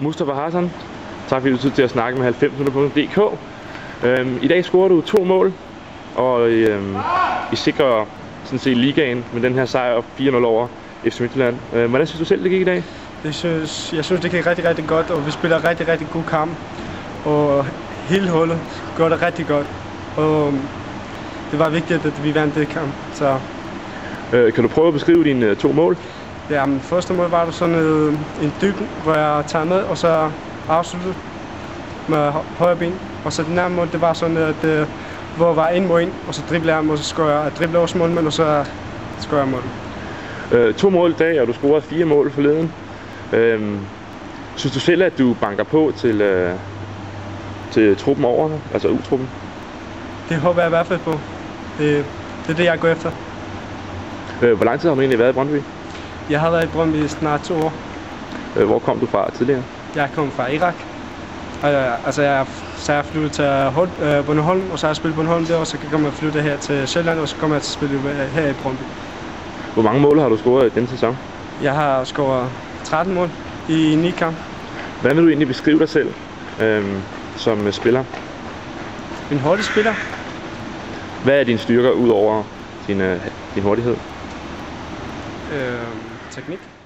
Mustafa Hassan. Tak fordi du tid til at snakke med 90.dk. Øhm, I dag scorer du to mål, og øhm, I sikrer sådan set ligaen med den her sejr 4-0 over FC Midtjylland. Øh, hvordan synes du selv, det gik i dag? Jeg synes, jeg synes, det gik rigtig, rigtig godt, og vi spiller rigtig, rigtig god kamp. Og hele holdet gør det rigtig godt. Og det var vigtigt, at vi vandt det kamp. Så Øh, kan du prøve at beskrive dine øh, to mål? Ja, men første mål var sådan øh, en dybden, hvor jeg tager med, og så afsluttede med hø- højre ben. Og så den anden mål, det var sådan, at øh, hvor jeg var ind mod en, og så dribler jeg og så skår jeg, dribler også målmand, og så skår jeg mål. Øh, to mål i dag, og du scorede fire mål forleden. Øh, synes du selv, at du banker på til, øh, til truppen over altså U-truppen? Det håber jeg i hvert fald på. Det, det er det, jeg går efter. Øh, hvor lang tid har du egentlig været i Brøndby? Jeg har været i Brøndby i snart to år. Øh, hvor kom du fra tidligere? Jeg kommer fra Irak. Og, jeg, altså, jeg, så jeg flyttet til Hol, øh, Bornholm, og så har jeg spillet Bornholm der, og så kommer jeg flytte her til Sjælland, og så kommer jeg til at spille øh, her i Brøndby. Hvor mange mål har du scoret i denne sæson? Jeg har scoret 13 mål i 9 kamp. Hvordan vil du egentlig beskrive dig selv øh, som øh, spiller? En hurtig spiller. Hvad er dine styrker ud over din, øh, din hurtighed? Øh, technique.